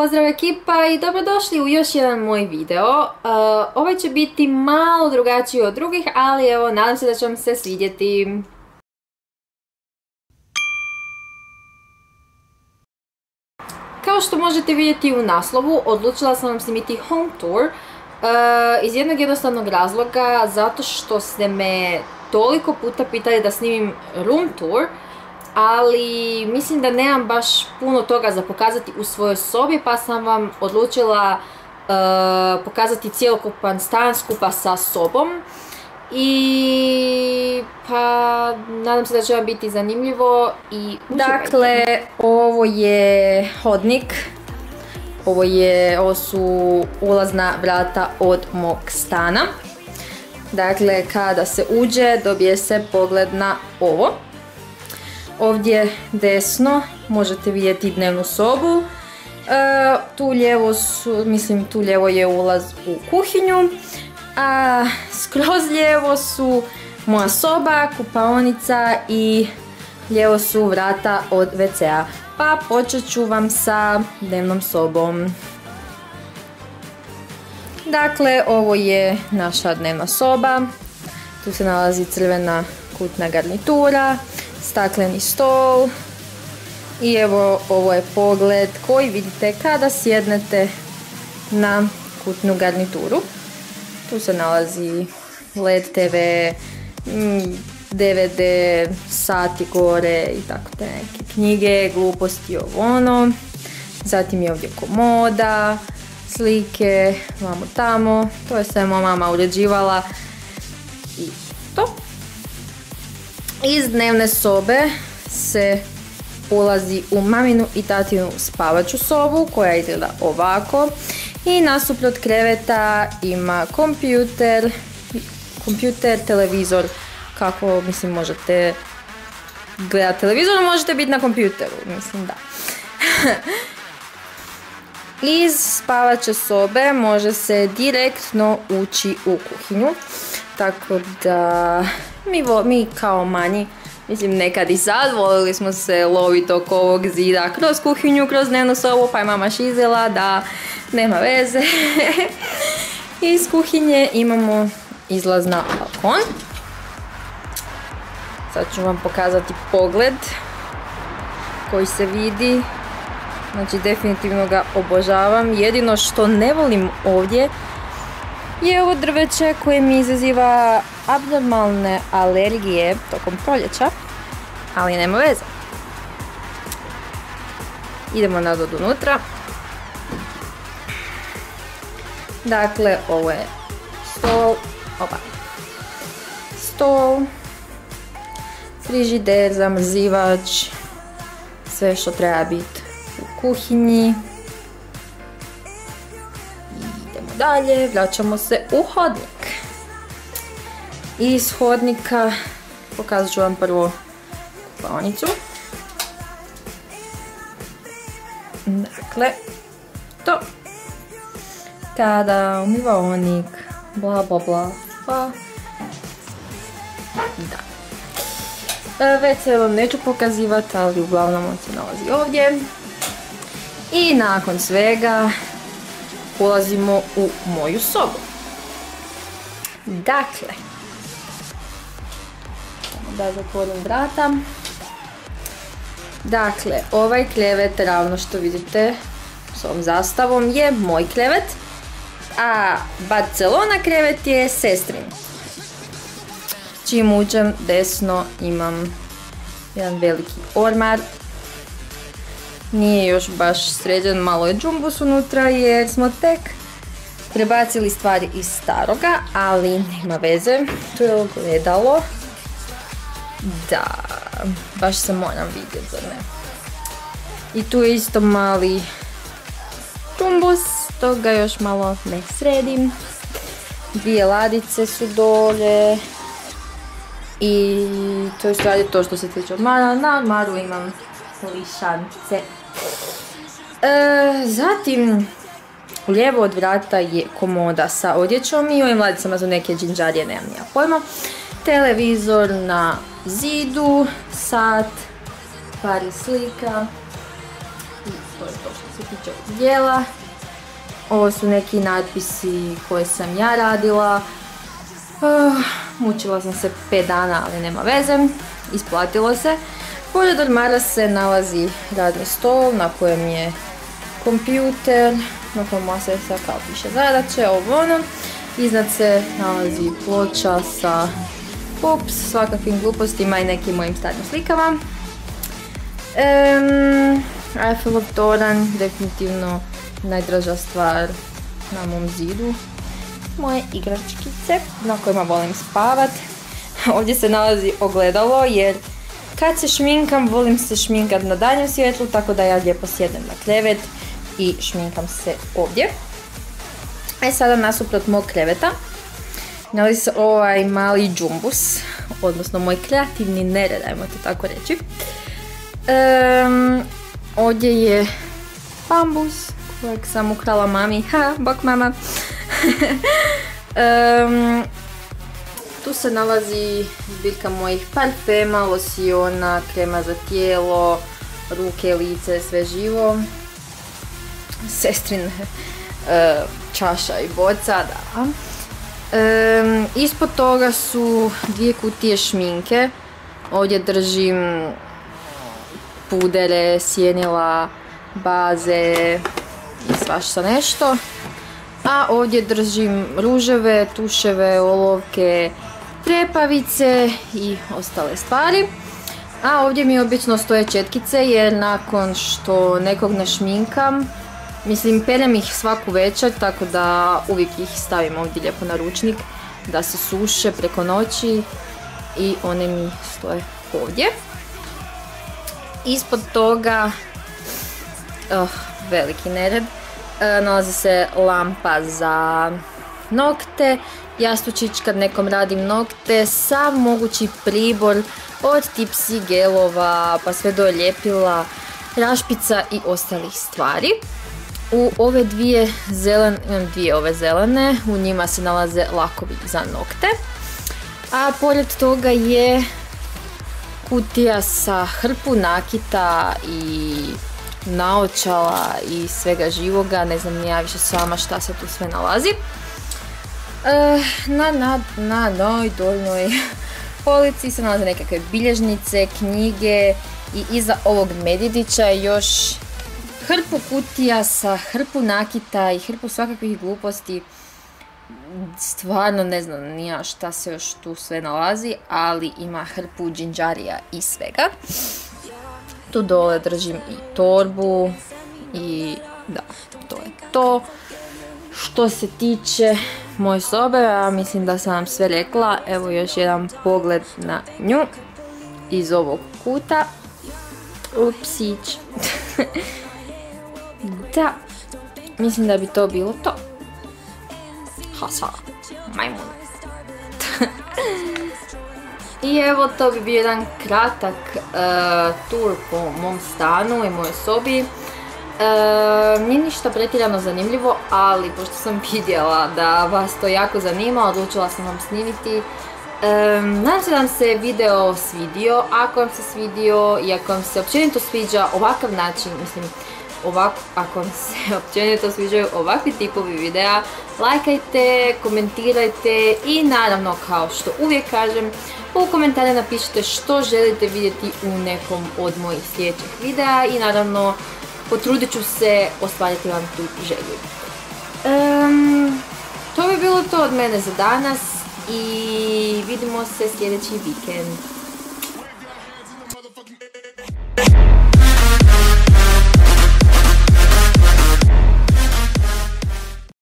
Pozdrav ekipa i dobrodošli u još jedan moj video. Uh, ovaj će biti malo drugačiji od drugih, ali evo, nadam se da će vam se svidjeti. Kao što možete vidjeti u naslovu, odlučila sam vam snimiti home tour uh, iz jednog jednostavnog razloga, zato što ste me toliko puta pitali da snimim room tour, ali mislim da nemam baš puno toga za pokazati u svojoj sobi pa sam vam odlučila uh, pokazati cijelokupan stan skupa sa sobom i pa nadam se da će vam biti zanimljivo i Dakle, ovo je hodnik. Ovo je, ovo su ulazna vrata od mog stana. Dakle, kada se uđe dobije se pogled na ovo. Ovdje desno možete vidjeti dnevnu sobu. E, tu lijevo su, mislim tu lijevo je ulaz u kuhinju. A skroz lijevo su moja soba, kupaonica i lijevo su vrata od WC-a. Pa počet ću vam sa dnevnom sobom. Dakle, ovo je naša dnevna soba. Tu se nalazi crvena kutna garnitura stakleni stol i evo ovo je pogled koji vidite kada sjednete na kutnu garnituru. Tu se nalazi LED TV, DVD, mm, sati gore i tako te neke knjige, gluposti ovo ono. Zatim je ovdje komoda, slike, vamo tamo. To je sve moja mama uređivala i to. Iz dnevne sobe se ulazi u maminu i tatinu spavaću sobu koja izgleda ovako i nasuprot kreveta ima kompjuter, kompjuter, televizor, kako mislim možete gledati televizor, možete biti na kompjuteru, mislim da. Iz spavaće sobe može se direktno ući u kuhinju, tako da mi, mi kao manji, mislim nekad i sad, volili smo se loviti oko ovog zida kroz kuhinju, kroz dnevnu sobu, pa je mama šizela da nema veze. Iz kuhinje imamo izlaz na balkon. Sad ću vam pokazati pogled koji se vidi. Znači definitivno ga obožavam. Jedino što ne volim ovdje je ovo drveće koje mi izaziva abnormalne alergije tokom proljeća, ali nema veze. Idemo nazad unutra. Dakle, ovo je stol, opa, stol, frižider, zamrzivač, sve što treba biti u kuhinji. Dalje, vraćamo se u hodnik. Iz hodnika pokazat ću vam prvo kupaonicu. Dakle, to. Kada onik, bla bla bla, pa. Da. E, već se vam neću pokazivati, ali uglavnom on se nalazi ovdje. I nakon svega ulazimo u moju sobu. Dakle, da zatvorim vrata. Dakle, ovaj krevet, ravno što vidite s ovom zastavom, je moj krevet. A Barcelona krevet je sestrin. Čim uđem desno imam jedan veliki ormar. Nije još baš sređen, malo je džumbus unutra jer smo tek prebacili stvari iz staroga, ali nema veze. Tu je ogledalo da, baš se moram vidjeti, zar ne? I tu je isto mali tumbus, to ga još malo ne sredim. Dvije ladice su dolje. I to je stvari to što se tiče odmara. Na odmaru imam lišance. E, zatim, lijevo od vrata je komoda sa odjećom i ovim ladicama su neke džinđarije, nemam nija pojma. Televizor na zidu, sat, par slika i to je to što se tiče dijela. Ovo su neki natpisi koje sam ja radila. Uh, mučila sam se 5 dana, ali nema veze. Isplatilo se. Pored ormara se nalazi radni stol na kojem je kompjuter, na kojem se kao piše zadaće, ovo ono. Iznad se nalazi ploča sa ups, svakakvim glupostima i nekim mojim starim slikama. Um, Eiffelov toran, definitivno najdraža stvar na mom zidu. Moje igračkice na kojima volim spavat. Ovdje se nalazi ogledalo jer kad se šminkam, volim se šminkat na danjem svjetlu, tako da ja lijepo sjedem na krevet i šminkam se ovdje. E sada nasuprot mog kreveta nalazi se ovaj mali džumbus, odnosno moj kreativni nered, ajmo to tako reći. ovdje je bambus kojeg sam ukrala mami, ha, bok mama. tu se nalazi zbirka mojih parfema, losiona, krema za tijelo, ruke, lice, sve živo. Sestrin e, čaša i boca, da. ispod toga su dvije kutije šminke. Ovdje držim pudere, sjenila, baze i svašta nešto. A ovdje držim ruževe, tuševe, olovke, trepavice i ostale stvari. A ovdje mi obično stoje četkice jer nakon što nekog ne šminkam, mislim perem ih svaku večer tako da uvijek ih stavim ovdje lijepo na ručnik da se suše preko noći i one mi stoje ovdje. Ispod toga, oh, veliki nered, e, nalazi se lampa za nokte, jastučić kad nekom radim nokte, sav mogući pribor od tipsi, gelova, pa sve do ljepila, rašpica i ostalih stvari. U ove dvije zelene, dvije ove zelene, u njima se nalaze lakovi za nokte. A pored toga je kutija sa hrpu nakita i naočala i svega živoga, ne znam ja više sama šta se tu sve nalazi. Eh, na, na, na polici se nalaze nekakve bilježnice, knjige i iza ovog medjedića je još hrpu kutija sa hrpu nakita i hrpu svakakvih gluposti. Stvarno ne znam nija šta se još tu sve nalazi, ali ima hrpu džinđarija i svega. Tu dole držim i torbu i da, to je to. Što se tiče moje sobe, ja mislim da sam vam sve rekla. Evo još jedan pogled na nju iz ovog kuta. Upsić. da, mislim da bi to bilo to. Hasa, majmun. I evo to bi bio jedan kratak uh, tur po mom stanu i mojoj sobi. E, nije ništa pretjerano zanimljivo, ali pošto sam vidjela da vas to jako zanima, odlučila sam vam snimiti. E, nadam se da vam se video svidio, ako vam se svidio i ako vam se općenito sviđa ovakav način, mislim, ovako, ako vam se općenito sviđaju ovakvi tipovi videa, lajkajte, komentirajte i naravno kao što uvijek kažem, u komentare napišite što želite vidjeti u nekom od mojih sljedećih videa i naravno potrudit ću se ostvariti vam tu želju. to bi bilo to od mene za danas i vidimo se sljedeći vikend.